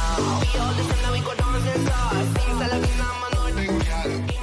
We all listen now we go dance and. Sing Salavina, man,